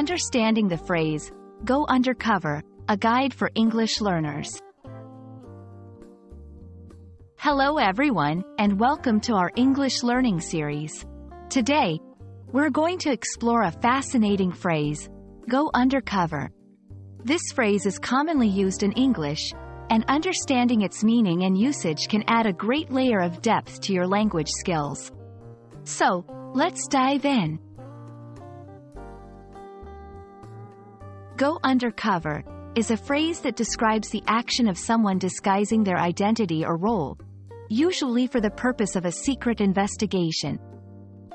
Understanding the phrase, go undercover, a guide for English learners. Hello everyone, and welcome to our English learning series. Today, we're going to explore a fascinating phrase, go undercover. This phrase is commonly used in English, and understanding its meaning and usage can add a great layer of depth to your language skills. So, let's dive in. Go undercover is a phrase that describes the action of someone disguising their identity or role, usually for the purpose of a secret investigation.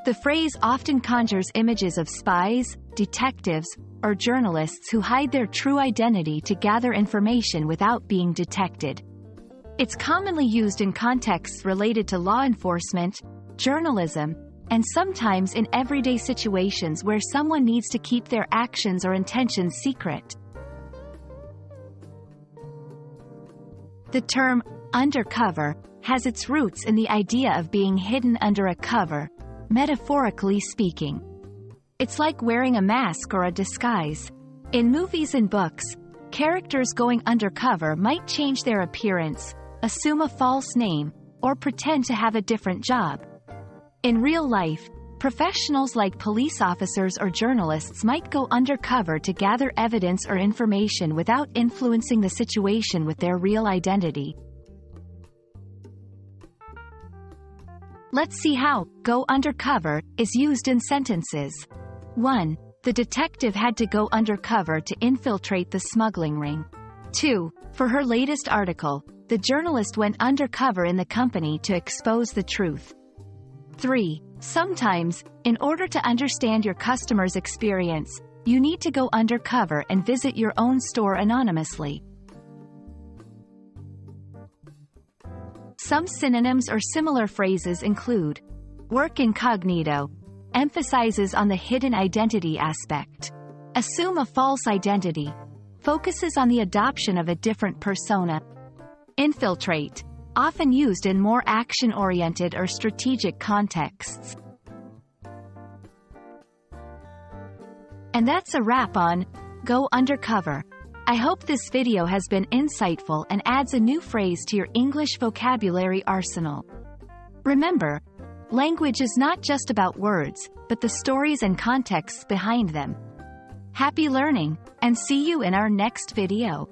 The phrase often conjures images of spies, detectives, or journalists who hide their true identity to gather information without being detected. It's commonly used in contexts related to law enforcement, journalism, and sometimes in everyday situations where someone needs to keep their actions or intentions secret. The term, undercover, has its roots in the idea of being hidden under a cover, metaphorically speaking. It's like wearing a mask or a disguise. In movies and books, characters going undercover might change their appearance, assume a false name, or pretend to have a different job. In real life, professionals like police officers or journalists might go undercover to gather evidence or information without influencing the situation with their real identity. Let's see how go undercover is used in sentences. 1. The detective had to go undercover to infiltrate the smuggling ring. 2. For her latest article, the journalist went undercover in the company to expose the truth. 3. Sometimes, in order to understand your customer's experience, you need to go undercover and visit your own store anonymously. Some synonyms or similar phrases include work incognito, emphasizes on the hidden identity aspect. Assume a false identity, focuses on the adoption of a different persona. Infiltrate, often used in more action-oriented or strategic contexts. And that's a wrap on Go Undercover. I hope this video has been insightful and adds a new phrase to your English vocabulary arsenal. Remember, language is not just about words, but the stories and contexts behind them. Happy learning, and see you in our next video.